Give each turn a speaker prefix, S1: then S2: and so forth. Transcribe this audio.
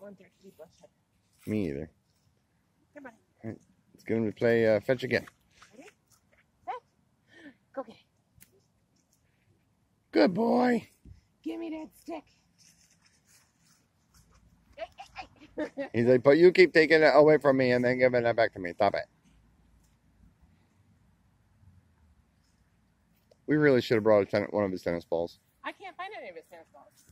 S1: want there to be.
S2: Me either.
S1: Come on.
S2: Let's get him to play uh, fetch again.
S1: Go get it.
S2: Good boy.
S1: Give me that stick.
S2: He's like, but you keep taking it away from me and then giving it back to me. Stop it. We really should have brought a ten- one of his tennis balls.
S1: I can't find any of his tennis balls.